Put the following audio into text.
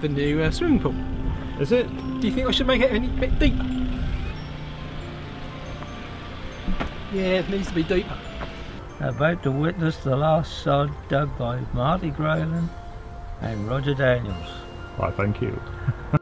the new uh, swimming pool. Is it? Do you think I should make it any bit deeper? Yeah, it needs to be deeper. About to witness the last sod dug by Marty Grayling and Roger Daniels. Why, thank you.